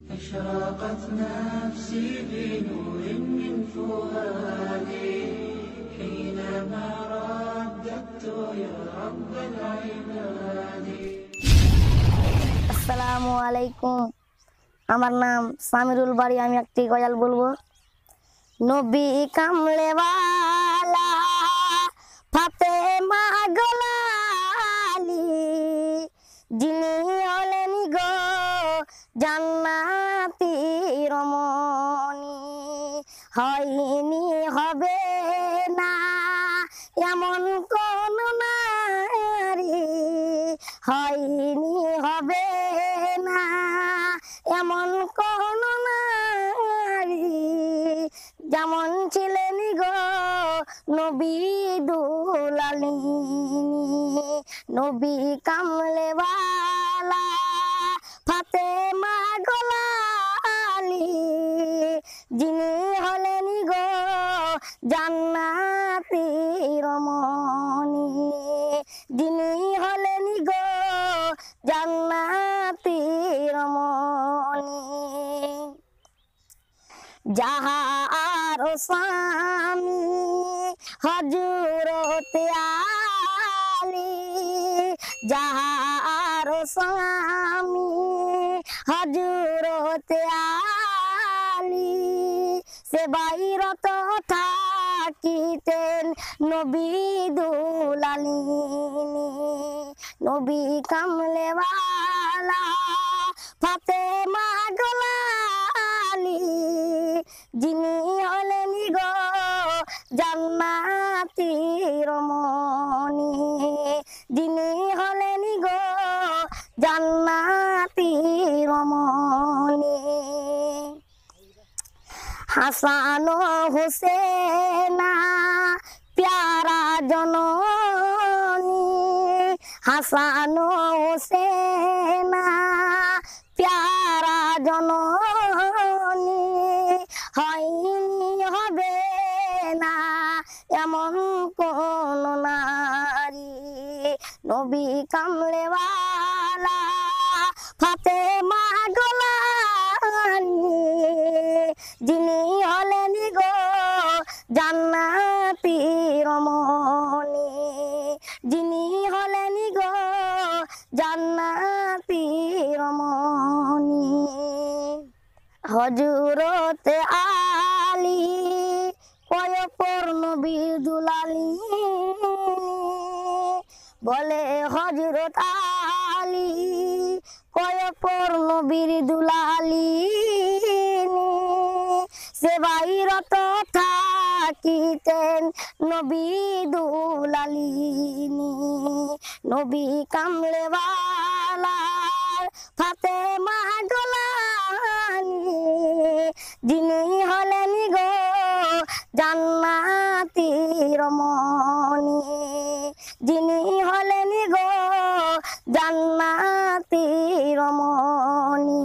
أشرقت نفسي بنور من فؤادي حينما رددت يا رب العباد আসসালামু আলাইকুম আমার নাম সামিরুল বাড়ি আমি একটি গজাল বলবো নবী কামলেওয়ালা ফাতে গলালি যিনি হলেন গো জান্নাতি হয়নি, হবে না। এমন কোন নারী হয়নি, হবে না। এমন কোন নারী যেমন ছিলেন গো নবী দুলালি নবী কামলেওয়ালা ফাতে গলালি জান্নাতি রমণী। যিনি হলেন গো জান্নাতি রমণী। যাহার স্বামী হজরতে আলী। যাহার স্বামী হজরতে আলী। সে বাইরত থাকিতেন নবী দুলালিনী নবী কামলেওয়ালা ফাতে গলালি, যিনি হলেন গো জান্নাতি রমণী। যিনি হলেন গো জান্নাতি হাসান হোসেনা, প্যারা জননী। হাসান হোসেনা, প্যারা জননী। হয়নি হবে না এমন কোন নারী। নবী কামলেওয়ালা ফাতে হজরত আলী কয়পর নবীর দুলালি। বলে হজরত আলী কয়পর নবীর দুলালি। সে বাইরত থাকিতেন নবী দুলালিনী নবী কামলেওয়ালার রমণী যিনি হলেন গো জান্নাতি রমণী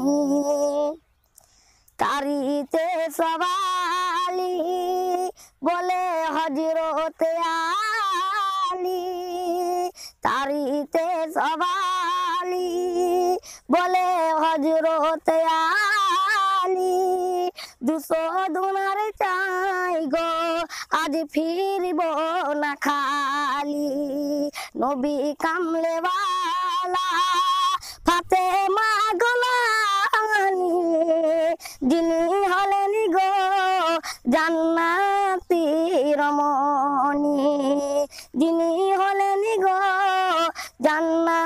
তারিতে সবালি বলে হজরতে আলী। তারিতে সবালি বলে হজরতে আলী দুশো দুনার চাই গো, আজ ফিরব না খালি। নবী কামলেওয়ালা ফাতে গলানি, যিনি হলেন গো জান্নাতি রমণী। যিনি হলেন গো জান্নাতি